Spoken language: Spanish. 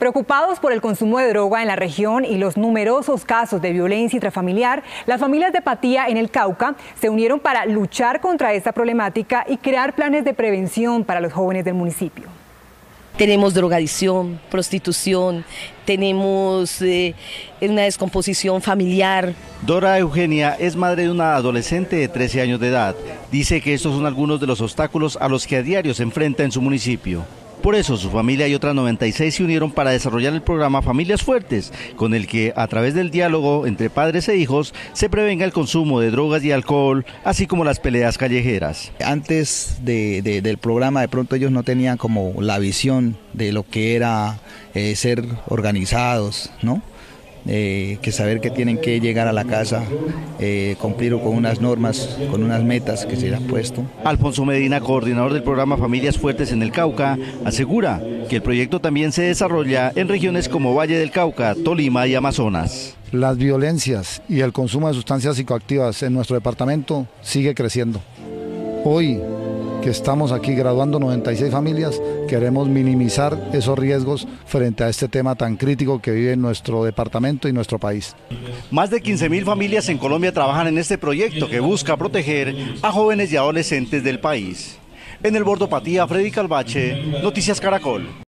Preocupados por el consumo de droga en la región y los numerosos casos de violencia intrafamiliar, las familias de Patía en el Cauca se unieron para luchar contra esta problemática y crear planes de prevención para los jóvenes del municipio. Tenemos drogadicción, prostitución, tenemos eh, una descomposición familiar. Dora Eugenia es madre de una adolescente de 13 años de edad. Dice que estos son algunos de los obstáculos a los que a diario se enfrenta en su municipio. Por eso su familia y otras 96 se unieron para desarrollar el programa Familias Fuertes, con el que a través del diálogo entre padres e hijos se prevenga el consumo de drogas y alcohol, así como las peleas callejeras. Antes del programa de pronto ellos no tenían como la visión de lo que era eh, ser organizados, ¿no? Eh, que saber que tienen que llegar a la casa, eh, cumplir con unas normas, con unas metas que se han puesto. Alfonso Medina, coordinador del programa Familias Fuertes en el Cauca, asegura que el proyecto también se desarrolla en regiones como Valle del Cauca, Tolima y Amazonas. Las violencias y el consumo de sustancias psicoactivas en nuestro departamento sigue creciendo. Hoy que estamos aquí graduando 96 familias, queremos minimizar esos riesgos frente a este tema tan crítico que vive nuestro departamento y nuestro país. Más de 15 mil familias en Colombia trabajan en este proyecto que busca proteger a jóvenes y adolescentes del país. En el Bordopatía, Freddy Calvache, Noticias Caracol.